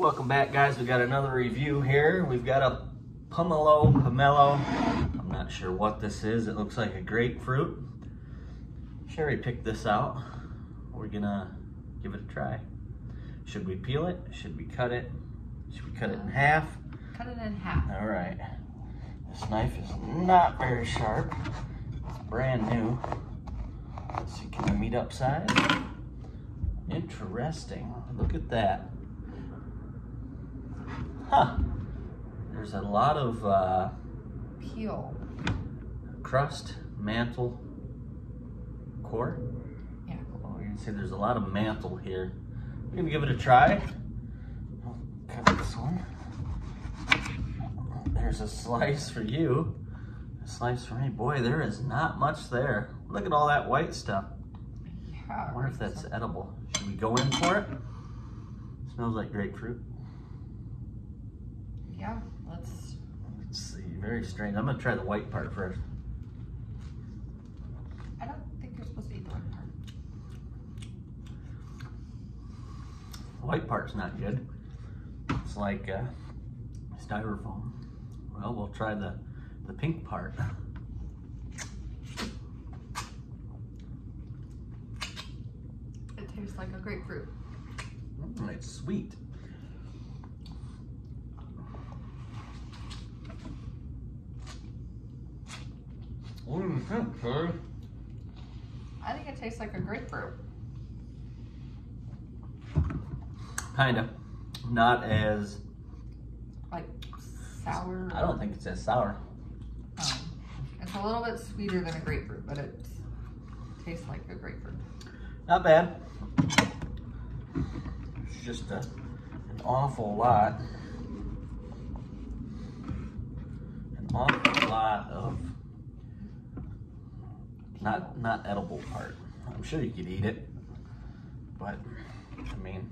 Welcome back guys, we got another review here. We've got a pomelo, pomelo. I'm not sure what this is. It looks like a grapefruit. Sherry picked this out. We're gonna give it a try. Should we peel it? Should we cut it? Should we cut it in uh, half? Cut it in half. All right. This knife is not very sharp. It's brand new. Let's see, can I meet upside? Interesting. Look at that. Huh. There's a lot of uh, Peel. crust, mantle, core. Yeah. Oh, you can see there's a lot of mantle here. We're gonna give it a try. I'll cut this one. There's a slice for you. A slice for me. Boy, there is not much there. Look at all that white stuff. Yeah. I wonder if that's edible. Should we go in for it? Smells like grapefruit. Yeah. Let's. Let's see, very strange. I'm gonna try the white part first. I don't think you're supposed to eat the white part. The white part's not good. It's like uh, styrofoam. Well, we'll try the, the pink part. It tastes like a grapefruit. Mm, it's sweet. What do you think, Terry? I think it tastes like a grapefruit. Kinda. Not as, Like sour. I don't think it's as sour. Um, it's a little bit sweeter than a grapefruit, but it tastes like a grapefruit. Not bad. It's just a, an awful lot. An awful lot of not not edible part. I'm sure you could eat it, but I mean,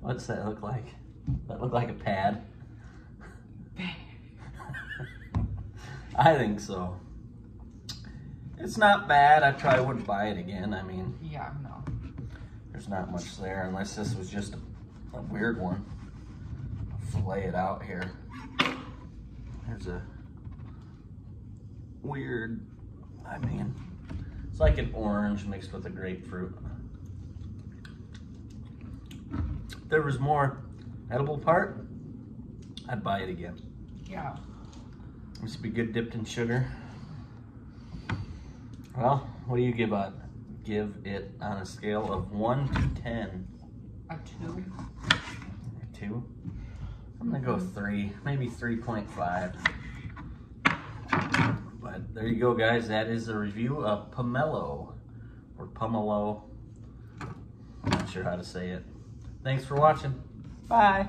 what's that look like? That look like a pad? I think so. It's not bad. I probably wouldn't buy it again. I mean, Yeah, no. there's not much there unless this was just a, a weird one. I'll fillet it out here. There's a weird, I mean, it's like an orange mixed with a grapefruit. If there was more edible part, I'd buy it again. Yeah. This would be good dipped in sugar. Well, what do you give it? Give it on a scale of one to ten. A two. A Two. I'm gonna go three, maybe three point five. But there you go, guys. That is a review of pomelo or pomelo. Not sure how to say it. Thanks for watching. Bye.